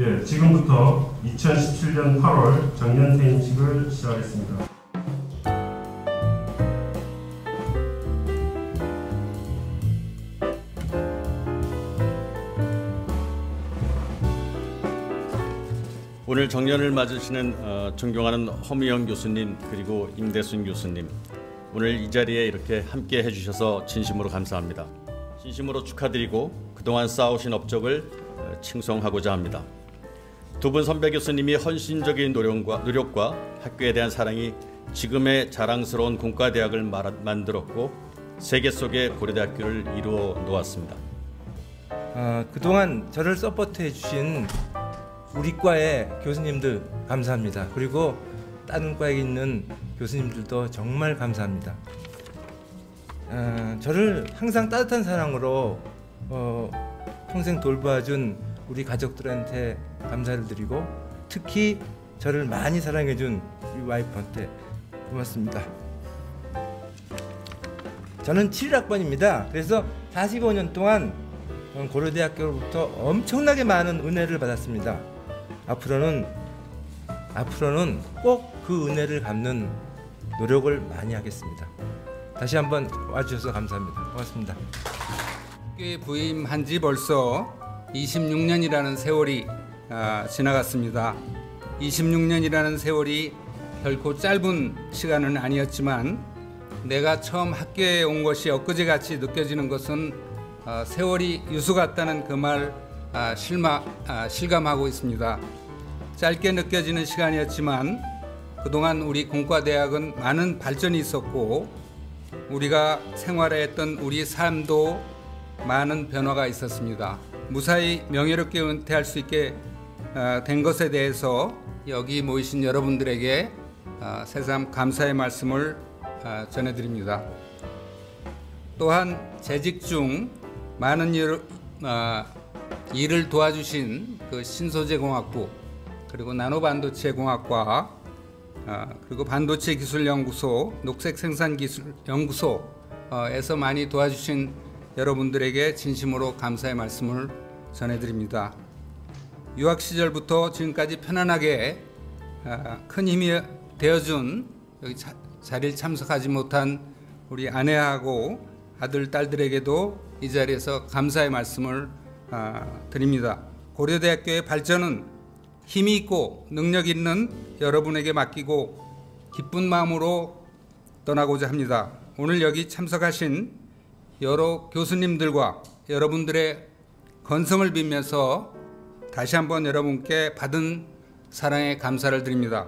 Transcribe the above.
예, 지금부터 2017년 8월 정년 퇴임식을 시작하겠습니다. 오늘 정년을 맞으시는 어, 존경하는 허미영 교수님 그리고 임대순 교수님 오늘 이 자리에 이렇게 함께 해주셔서 진심으로 감사합니다. 진심으로 축하드리고 그동안 쌓아오신 업적을 어, 칭송하고자 합니다. 두 분 선배 교수님이 헌신적인 노력과, 노력과 학교에 대한 사랑이 지금의 자랑스러운 공과대학을 말- 만들었고 세계 속의 고려대학교를 이루어 놓았습니다. 어, 그동안 저를 서포트해 주신 우리 과의 교수님들 감사합니다. 그리고 다른 과에 있는 교수님들도 정말 감사합니다. 어, 저를 항상 따뜻한 사랑으로 어, 평생 돌봐준 우리 가족들한테 감사를 드리고 특히 저를 많이 사랑해준 우리 와이프한테 고맙습니다. 저는 7학번입니다. 그래서 45년 동안 고려대학교로부터 엄청나게 많은 은혜를 받았습니다. 앞으로는 앞으로는 꼭 그 은혜를 갚는 노력을 많이 하겠습니다. 다시 한번 와주셔서 감사합니다. 고맙습니다. 부임한 지 벌써 26년이라는 세월이 아, 지나갔습니다. 26년이라는 세월이 결코 짧은 시간은 아니었지만 내가 처음 학교에 온 것이 엊그제같이 느껴지는 것은 아, 세월이 유수 같다는 그말 실마 아, 실감하고 있습니다. 짧게 느껴지는 시간이었지만 그동안 우리 공과대학은 많은 발전이 있었고 우리가 생활했던 우리 삶도 많은 변화가 있었습니다. 무사히 명예롭게 은퇴할 수 있게 어, 된 것에 대해서 여기 모이신 여러분들에게 어, 새삼 감사의 말씀을 어, 전해드립니다. 또한 재직 중 많은 일, 어, 일을 도와주신 그 신소재공학부 그리고 나노반도체 공학과 어, 그리고 반도체 기술 연구소, 녹색 생산 기술 연구소에서 많이 도와주신 여러분들에게 진심으로 감사의 말씀을 전해드립니다. 유학 시절부터 지금까지 편안하게 어, 큰 힘이 되어준 여기 자, 자리를 참석하지 못한 우리 아내하고 아들 딸들에게도 이 자리에서 감사의 말씀을 어, 드립니다. 고려대학교의 발전은 힘이 있고 능력 있는 여러분에게 맡기고 기쁜 마음으로 떠나고자 합니다. 오늘 여기 참석하신 여러 교수님들과 여러분들의 건성을 빌면서 다시 한번 여러분께 받은 사랑의 감사를 드립니다.